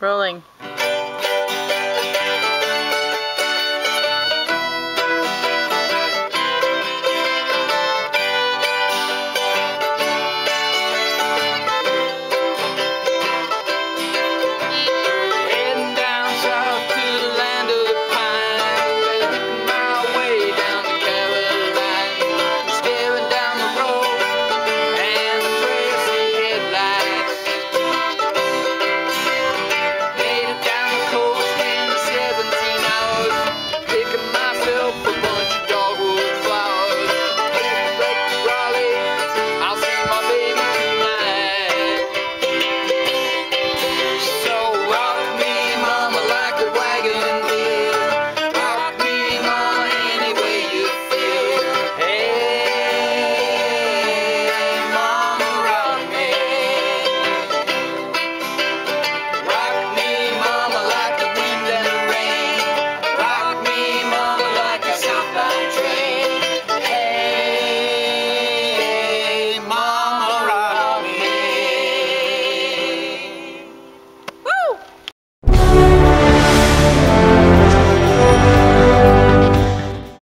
Rolling.